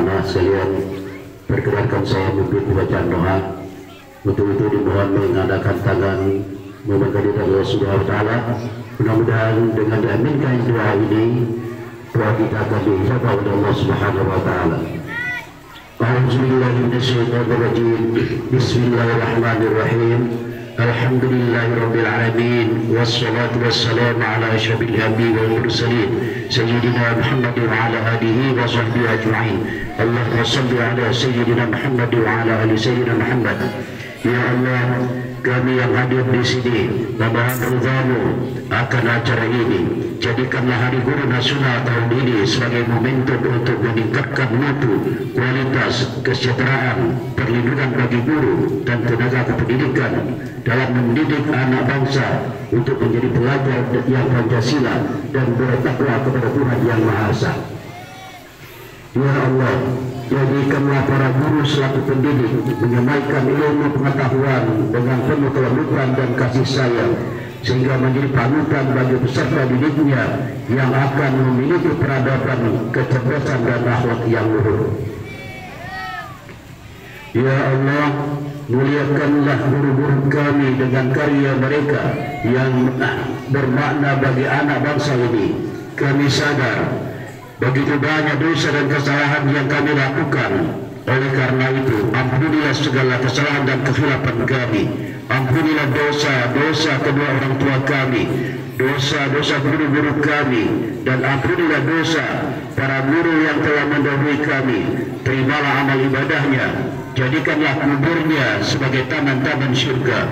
anak-anak sekalian perkenankan saya memimpin bacaan doa untuk itu dimohon mengadakan tangan memegang diri Allah Subhanahu Wa Taala. Mudah-mudahan dengan diaminkan doa ini doa kita akan diijabah oleh Allah Subhanahu Wa Taala. A'udzu Bismillahirrahmanirrahim. الحمد لله رب العالمين والصلاة والسلام على أشرف الأنبياء والمرسلين سيدنا محمد وعلى آله وصحبه أجمعين. اللهم صل على سيدنا محمد وعلى آل سيدنا محمد. Ya Allah kami yang hadir di sini memohon ridhamu akan acara ini jadikanlah Hari Guru Nasional tahun ini sebagai momentum untuk meningkatkan mutu, kualitas, kesejahteraan, perlindungan bagi guru dan tenaga kependidikan dalam mendidik anak bangsa untuk menjadi pelajar yang Pancasila dan bertakwa kepada Tuhan Yang Maha Esa. Ya Allah, jadikanlah para guru selaku pendidik menyampaikan ilmu pengetahuan dengan penuh kelembutan dan kasih sayang sehingga menjadi panutan bagi peserta didiknya yang akan memiliki peradaban, kecerdasan dan akhlak yang luhur. Ya Allah, muliakanlah guru-guru kami dengan karya mereka yang bermakna bagi anak bangsa ini. Kami sadar begitu banyak dosa dan kesalahan yang kami lakukan. Oleh karena itu, ampunilah segala kesalahan dan kehilapan kami. Ampunilah dosa-dosa kedua orang tua kami, dosa-dosa guru-guru kami, dan ampunilah dosa para guru yang telah mendahului kami. Terimalah amal ibadahnya, jadikanlah kuburnya sebagai taman-taman syurga.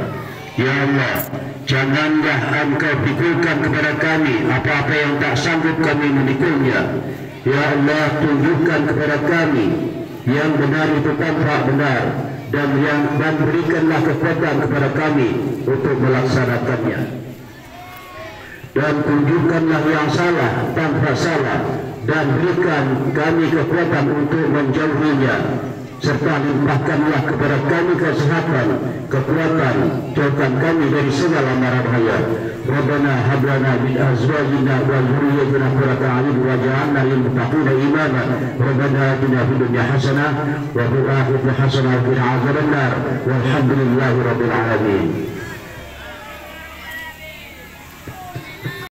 Ya Allah, janganlah engkau pikulkan kepada kami apa-apa yang tak sanggup kami memikulnya. Ya Allah, tunjukkan kepada kami yang benar itu tampak benar dan yang dan berikanlah kekuatan kepada kami untuk melaksanakannya. Dan tunjukkanlah yang salah tanpa salah dan berikan kami kekuatan untuk menjauhinya serta limpahkanlah kepada kami kesehatan, kekuatan, jauhkan kami dari segala mara bahaya. Rabbana hablana min azwajina wa dhurriyyatina qurrata a'yun waj'alna lil muttaqina imama. Rabbana atina fid dunya hasanah wa fil akhirati hasanah wa qina adzabannar. Walhamdulillahi rabbil alamin.